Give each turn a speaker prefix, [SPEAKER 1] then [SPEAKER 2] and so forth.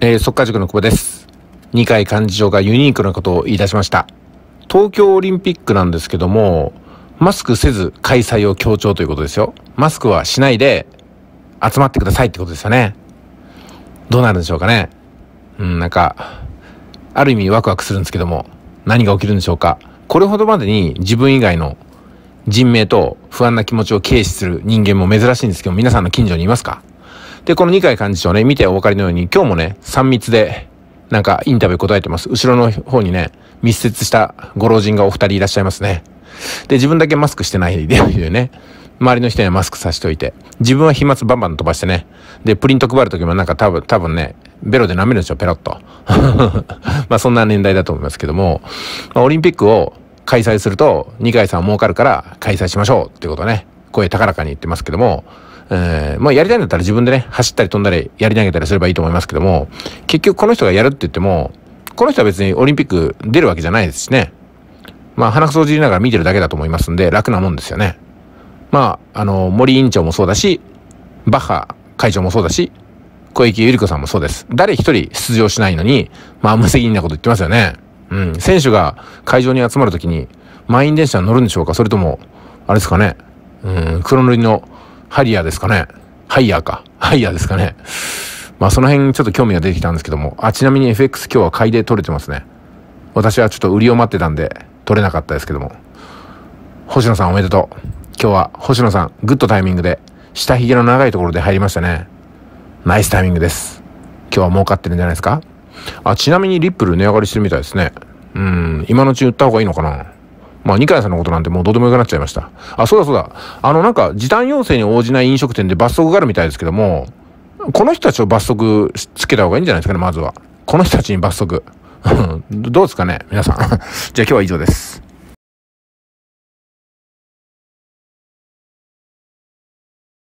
[SPEAKER 1] えー、速稼塾の久保です。二階幹事長がユニークなことを言い出しました。東京オリンピックなんですけども、マスクせず開催を強調ということですよ。マスクはしないで集まってくださいってことですよね。どうなるんでしょうかね。うん、なんか、ある意味ワクワクするんですけども、何が起きるんでしょうか。これほどまでに自分以外の人命と不安な気持ちを軽視する人間も珍しいんですけど、皆さんの近所にいますか？で、この二階幹事長ね、見てお分かりのように、今日もね、3密で、なんかインタビュー答えてます。後ろの方にね、密接したご老人がお二人いらっしゃいますね。で、自分だけマスクしてないでいうね。周りの人にはマスクさしておいて。自分は飛沫バンバン飛ばしてね。で、プリント配るときもなんか多分、多分ね、ベロで舐めるんですよ、ペロッと。まあそんな年代だと思いますけども、まあ、オリンピックを開催すると、二階さん儲かるから開催しましょうってことね、声高らかに言ってますけども、えー、まあやりたいんだったら自分でね、走ったり飛んだり、やり投げたりすればいいと思いますけども、結局この人がやるって言っても、この人は別にオリンピック出るわけじゃないですしね。まあ鼻くそをじりながら見てるだけだと思いますんで、楽なもんですよね。まあ、あの、森委員長もそうだし、バッハ会長もそうだし、小池百合子さんもそうです。誰一人出場しないのに、まあ無責任なこと言ってますよね。うん。選手が会場に集まるときに、満員電車に乗るんでしょうか？それとも、あれですかね？うん、黒塗りのハリアーですかね。ハイヤーか。ハイヤーですかね。まあその辺ちょっと興味が出てきたんですけども。あ、ちなみに FX 今日は買いで取れてますね。私はちょっと売りを待ってたんで、取れなかったですけども。星野さんおめでとう。今日は星野さん、グッドタイミングで、下髭の長いところで入りましたね。ナイスタイミングです。今日は儲かってるんじゃないですかあ、ちなみにリップル値上がりしてるみたいですね。うん、今のうち売った方がいいのかなまあ、二階さんのことなんてもうどうでもよくなっちゃいました。あ、そうだそうだ。あの、なんか、時短要請に応じない飲食店で罰則があるみたいですけども、この人たちを罰則つけた方がいいんじゃないですかね、まずは。この人たちに罰則。どうですかね、皆さん。じゃあ今日は以上です。